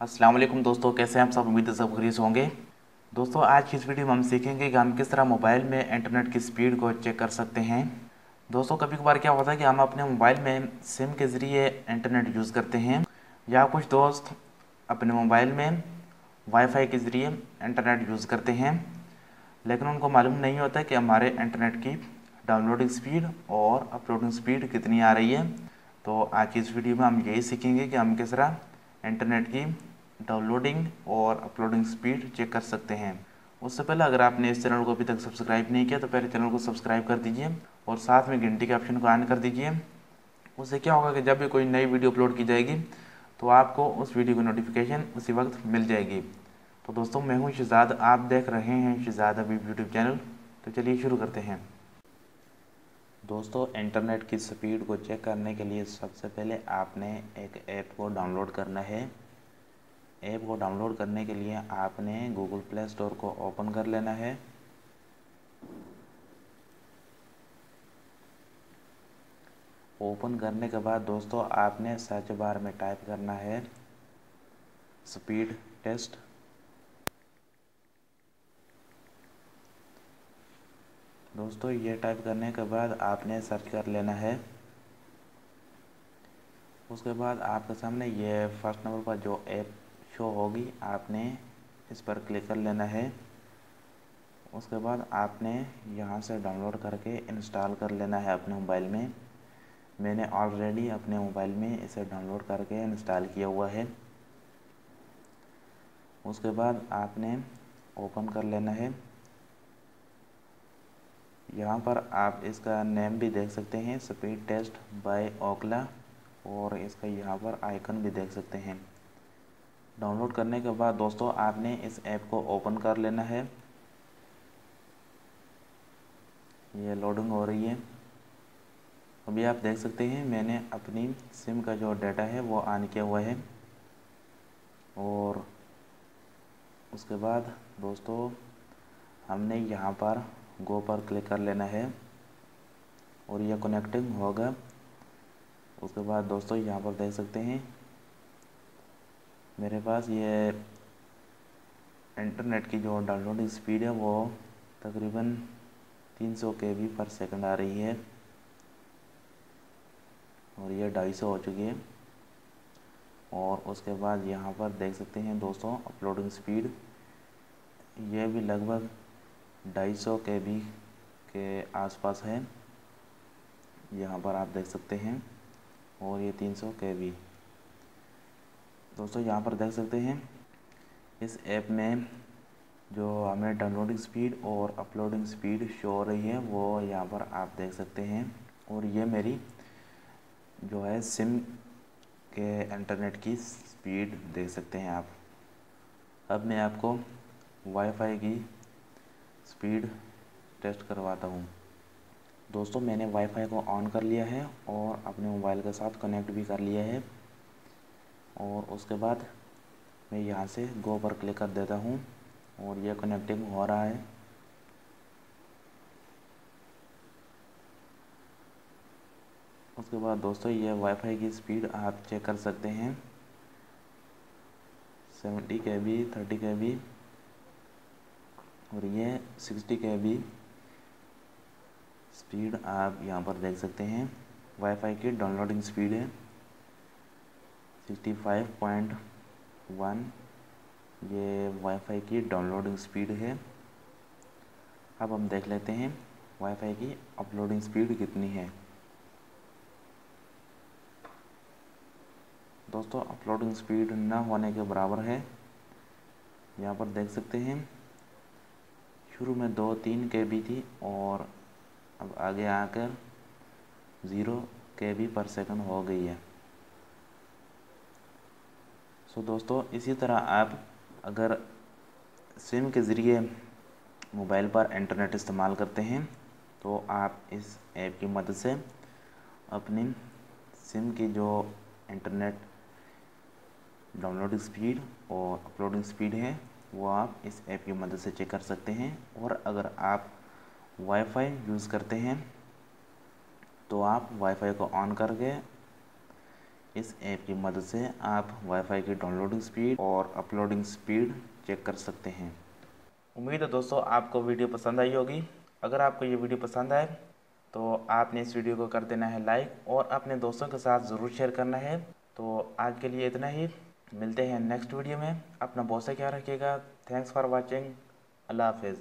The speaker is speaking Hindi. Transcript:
अस्सलाम वालेकुम दोस्तों, कैसे हैं आप सब? उम्मीद सब खरीस होंगे। दोस्तों, आज की इस वीडियो में हम सीखेंगे कि हम किस तरह मोबाइल में इंटरनेट की स्पीड को चेक कर सकते हैं। दोस्तों कभी कभार क्या होता है कि हम अपने मोबाइल में सिम के ज़रिए इंटरनेट यूज़ करते हैं, या कुछ दोस्त अपने मोबाइल में वाईफाई के ज़रिए इंटरनेट यूज़ करते हैं, लेकिन उनको मालूम नहीं होता कि हमारे इंटरनेट की डाउनलोडिंग स्पीड और अपलोडिंग स्पीड कितनी आ रही है। तो आज की इस वीडियो में हम यही सीखेंगे कि हम किस तरह इंटरनेट की डाउनलोडिंग और अपलोडिंग स्पीड चेक कर सकते हैं। उससे पहले अगर आपने इस चैनल को अभी तक सब्सक्राइब नहीं किया तो पहले चैनल को सब्सक्राइब कर दीजिए और साथ में घंटी के ऑप्शन को ऑन कर दीजिए। उससे क्या होगा कि जब भी कोई नई वीडियो अपलोड की जाएगी तो आपको उस वीडियो की नोटिफिकेशन उसी वक्त मिल जाएगी। तो दोस्तों, मैं हूँ शहजाद आप देख रहे हैं शहजाद अभी यूट्यूब चैनल तो चलिए शुरू करते हैं। दोस्तों इंटरनेट की स्पीड को चेक करने के लिए सबसे पहले आपने एक ऐप को डाउनलोड करना है। ऐप को डाउनलोड करने के लिए आपने गूगल प्ले स्टोर को ओपन कर लेना है। ओपन करने के बाद दोस्तों, आपने सर्च बार में टाइप करना है स्पीड टेस्ट दोस्तों, ये टाइप करने के बाद आपने सर्च कर लेना है। उसके बाद आपके सामने ये फ़र्स्ट नंबर पर जो ऐप शो होगी, आपने इस पर क्लिक कर लेना है। उसके बाद आपने यहाँ से डाउनलोड करके इंस्टॉल कर लेना है अपने मोबाइल में। मैंने ऑलरेडी अपने मोबाइल में इसे डाउनलोड करके इंस्टॉल किया हुआ है। उसके बाद आपने ओपन कर लेना है। यहाँ पर आप इसका नेम भी देख सकते हैं स्पीड टेस्ट बाय ओकला और इसका यहाँ पर आइकन भी देख सकते हैं। डाउनलोड करने के बाद दोस्तों आपने इस ऐप को ओपन कर लेना है। ये लोडिंग हो रही है। अभी आप देख सकते हैं, मैंने अपनी सिम का जो डाटा है वो ऑन किया हुआ है। और उसके बाद दोस्तों हमने यहाँ पर गो पर क्लिक कर लेना है और यह कनेक्टिंग होगा। उसके बाद दोस्तों यहाँ पर देख सकते हैं मेरे पास ये इंटरनेट की जो डाउनलोडिंग स्पीड है वो तकरीबन 300 के बी पर सेकंड आ रही है। और ये ढाई सौ हो चुकी है। और उसके बाद यहाँ पर देख सकते हैं दोस्तों अपलोडिंग स्पीड ये भी लगभग ढाई सौ के बी के आसपास है। यहाँ पर आप देख सकते हैं। और ये तीन सौ के बी दोस्तों, यहाँ पर देख सकते हैं, इस ऐप में जो हमें डाउनलोडिंग स्पीड और अपलोडिंग स्पीड शो हो रही है, वो यहाँ पर आप देख सकते हैं। और ये मेरी जो है सिम के इंटरनेट की स्पीड देख सकते हैं आप। अब मैं आपको वाईफाई की स्पीड टेस्ट करवाता हूँ। दोस्तों, मैंने वाईफाई को ऑन कर लिया है और अपने मोबाइल के साथ कनेक्ट भी कर लिया है। और उसके बाद मैं यहाँ से गो पर क्लिक कर देता हूँ और यह कनेक्टिंग हो रहा है। उसके बाद दोस्तों ये वाईफाई की स्पीड आप चेक कर सकते हैं। सेवेंटी के बी थर्टी के बी और ये सिक्सटी के बी स्पीड आप यहाँ पर देख सकते हैं। वाईफाई की डाउनलोडिंग स्पीड है। सिक्सटी फाइव पॉइंट वन, ये वाईफाई की डाउनलोडिंग स्पीड है। अब हम देख लेते हैं वाईफाई की अपलोडिंग स्पीड कितनी है। दोस्तों, अपलोडिंग स्पीड ना होने के बराबर है। यहाँ पर देख सकते हैं, शुरू में दो तीन के बी थी और अब आगे आकर ज़ीरो के बी पर सेकंड हो गई है। सो दोस्तों, इसी तरह आप अगर सिम के ज़रिए मोबाइल पर इंटरनेट इस्तेमाल करते हैं तो आप इस ऐप की मदद से अपनी सिम की जो इंटरनेट डाउनलोडिंग स्पीड और अपलोडिंग स्पीड है, वो आप इस ऐप की मदद से चेक कर सकते हैं। और अगर आप वाईफाई यूज़ करते हैं तो आप वाईफाई को ऑन करके इस ऐप की मदद से आप वाईफाई की डाउनलोडिंग स्पीड और अपलोडिंग स्पीड चेक कर सकते हैं। उम्मीद है दोस्तों आपको वीडियो पसंद आई होगी। अगर आपको ये वीडियो पसंद आए तो आपने इस वीडियो को कर देना है लाइक और अपने दोस्तों के साथ ज़रूर शेयर करना है। तो आज के लिए इतना ही। मिलते हैं नेक्स्ट वीडियो में। अपना बहुत सा ख्याल रखिएगा। थैंक्स फॉर वॉचिंग अल्लाह हाफिज़।